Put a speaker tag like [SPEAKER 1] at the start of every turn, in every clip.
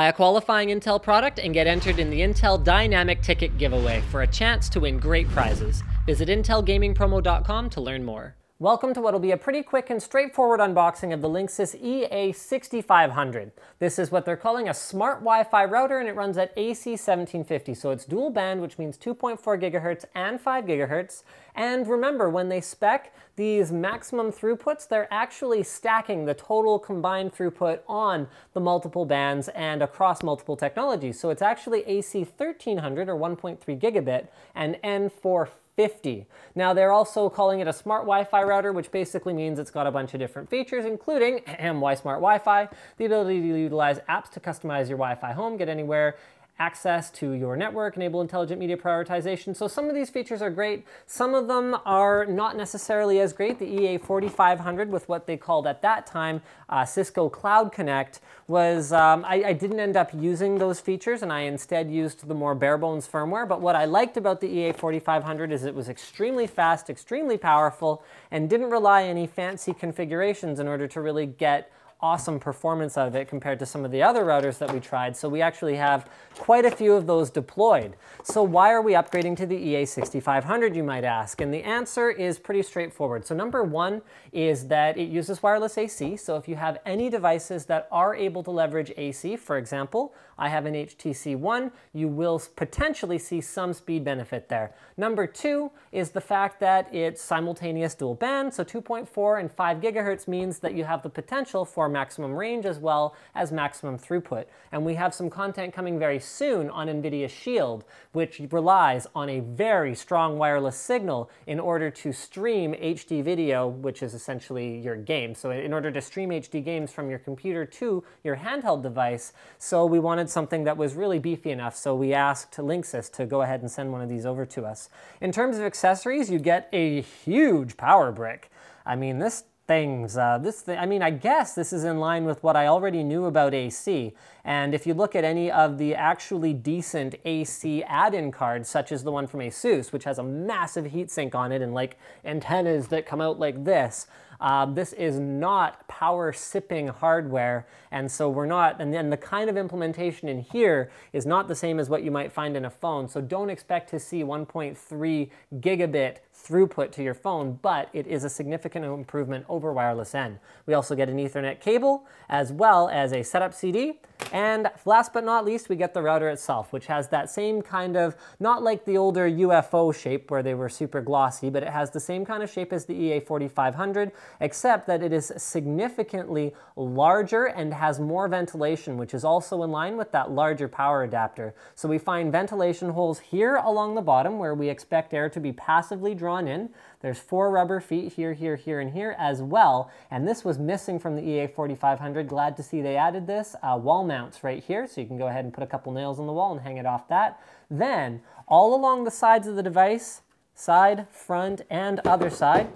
[SPEAKER 1] Buy a qualifying Intel product and get entered in the Intel Dienamic Ticket giveaway for a chance to win great prizes. Visit intelgamingpromo.com to learn more. Welcome to what will be a pretty quick and straightforward unboxing of the Linksys EA6500. This is what they're calling a smart Wi-Fi router and it runs at AC 1750. So it's dual band, which means 2.4 gigahertz and 5 gigahertz. And remember, when they spec these maximum throughputs, they're actually stacking the total combined throughput on the multiple bands and across multiple technologies. So it's actually AC 1300 or 1.3 gigabit and N450 50. Now they're also calling it a smart Wi-Fi router, which basically means it's got a bunch of different features, including Why Smart Wi-Fi, the ability to utilize apps to customize your Wi-Fi home, get anywhere, access to your network, enable intelligent media prioritization. So some of these features are great. Some of them are not necessarily as great. The EA4500 with what they called at that time uh, Cisco Cloud Connect was, um, I, I, didn't end up using those features and I instead used the more bare bones firmware. But what I liked about the EA4500 is it was extremely fast, extremely powerful, and didn't rely on any fancy configurations in order to really get awesome performance out of it compared to some of the other routers that we tried. So we actually have quite a few of those deployed. So why are we upgrading to the EA6500, you might ask? And the answer is pretty straightforward. So number one is that it uses wireless AC. So if you have any devices that are able to leverage AC, for example, I have an HTC One, you will potentially see some speed benefit there. Number two is the fact that it's simultaneous dual band, so 2.4 and 5 gigahertz means that you have the potential for maximum range as well as maximum throughput. And we have some content coming very soon on NVIDIA Shield, which relies on a very strong wireless signal in order to stream HD video, which is essentially your game. So in order to stream HD games from your computer to your handheld device, so we wanted something that was really beefy enough, so we asked Linksys to go ahead and send one of these over to us. In terms of accessories, you get a huge power brick. I mean, this things. Uh, this, th I mean, I guess this is in line with what I already knew about AC. And if you look at any of the actually decent AC add-in cards, such as the one from ASUS, which has a massive heatsink on it and like antennas that come out like this, um, this is not power sipping hardware, and so we're not, and then the kind of implementation in here is not the same as what you might find in a phone, so don't expect to see 1.3 gigabit throughput to your phone, but it is a significant improvement over wireless N. We also get an Ethernet cable, as well as a setup CD, and last but not least, we get the router itself, which has that same kind of, not like the older UFO shape where they were super glossy, but it has the same kind of shape as the EA4500, except that it is significantly larger and has more ventilation, which is also in line with that larger power adapter. So we find ventilation holes here along the bottom where we expect air to be passively drawn in. There's four rubber feet here, here, here, and here as well. And this was missing from the EA4500. Glad to see they added this. Uh, wall mounts right here, so you can go ahead and put a couple nails on the wall and hang it off that. Then, all along the sides of the device, side, front, and other side,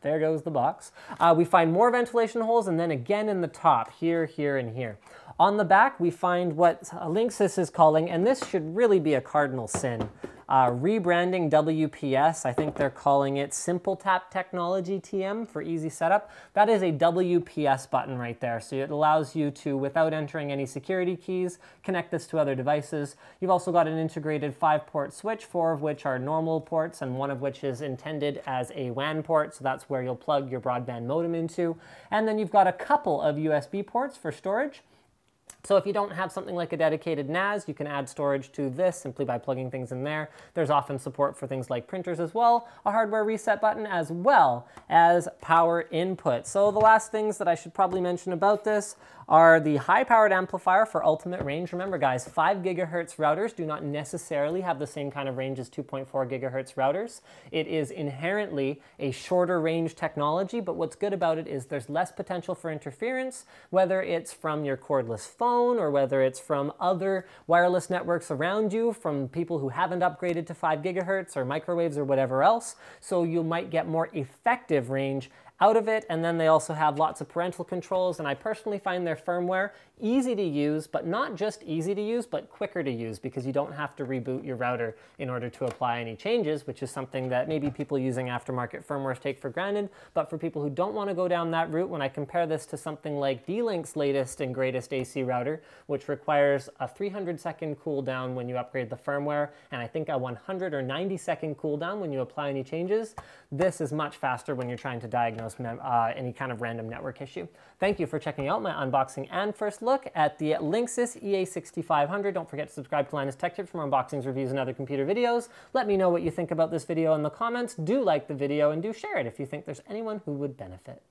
[SPEAKER 1] there goes the box. Uh, we find more ventilation holes and then again in the top, here, here, and here. On the back, we find what Linksys is calling, and this should really be a cardinal sin, uh, rebranding WPS, I think they're calling it Simple Tap Technology TM for easy setup. That is a WPS button right there. So it allows you to, without entering any security keys, connect this to other devices. You've also got an integrated five port switch, four of which are normal ports and one of which is intended as a WAN port. So that's where you'll plug your broadband modem into. And then you've got a couple of USB ports for storage. So if you don't have something like a dedicated NAS, you can add storage to this simply by plugging things in there. There's often support for things like printers as well, a hardware reset button, as well as power input. So the last things that I should probably mention about this are the high-powered amplifier for ultimate range. Remember guys, 5 gigahertz routers do not necessarily have the same kind of range as 2.4 gigahertz routers. It is inherently a shorter range technology, but what's good about it is there's less potential for interference, whether it's from your cordless phone or whether it's from other wireless networks around you, from people who haven't upgraded to 5 gigahertz or microwaves or whatever else. So you might get more effective range out of it. And then they also have lots of parental controls. And I personally find their firmware. Easy to use, but not just easy to use, but quicker to use because you don't have to reboot your router in order to apply any changes, which is something that maybe people using aftermarket firmware take for granted. But for people who don't want to go down that route, when I compare this to something like D-Link's latest and greatest AC router, which requires a 300 second cooldown when you upgrade the firmware, and I think a 100 or 90 second cooldown when you apply any changes, this is much faster when you're trying to diagnose uh, any kind of random network issue. Thank you for checking out my unboxing and first look at the Linksys EA6500. Don't forget to subscribe to Linus Tech Tips for unboxings, reviews, and other computer videos. Let me know what you think about this video in the comments. Do like the video and do share it if you think there's anyone who would benefit.